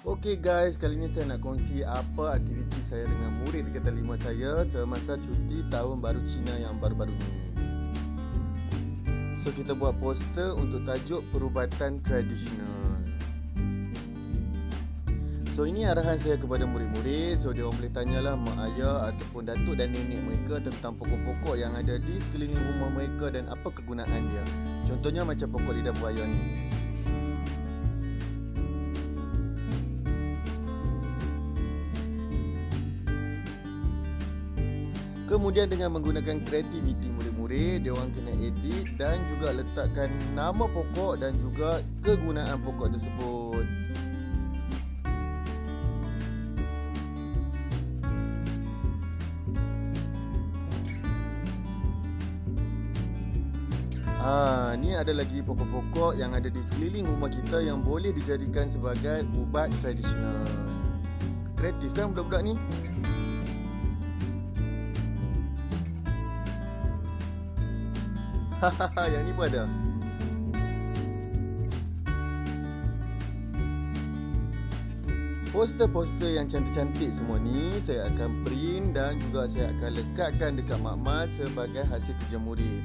Okey guys, kali ni saya nak kongsi apa aktiviti saya dengan murid di kata lima saya semasa cuti tahun baru Cina yang baru-baru ni. So kita buat poster untuk tajuk perubatan tradisional. So ini arahan saya kepada murid-murid So dia orang boleh tanyalah mak ayah ataupun datuk dan nenek mereka Tentang pokok-pokok yang ada di sekeliling rumah mereka dan apa kegunaan dia Contohnya macam pokok lidah buaya ni Kemudian dengan menggunakan kreativiti murid-murid, dia orang kena edit dan juga letakkan nama pokok dan juga kegunaan pokok tersebut. Ah, ni ada lagi pokok-pokok yang ada di sekeliling rumah kita yang boleh dijadikan sebagai ubat tradisional. Kreatif kan budak-budak ni? yang ni pun ada. Poster-poster yang cantik-cantik semua ni saya akan print dan juga saya akan lekatkan dekat makmal sebagai hasil kerja murid.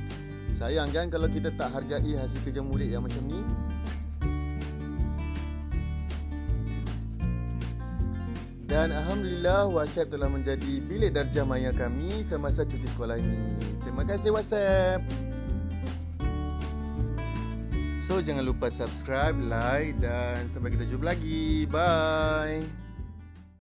Sayang kan kalau kita tak hargai hasil kerja murid yang macam ni? Dan Alhamdulillah WhatsApp telah menjadi bilik darjah maya kami semasa cuti sekolah ini. Terima kasih WhatsApp. So jangan lupa subscribe, like dan sampai kita jumpa lagi. Bye.